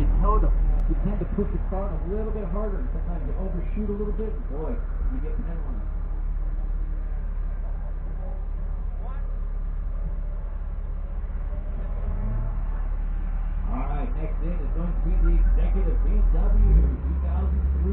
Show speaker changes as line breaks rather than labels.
you tend to push the car a little bit harder, and sometimes you overshoot a little bit, and boy, you get penalized. All right, next in is going to be the executive BMW 2003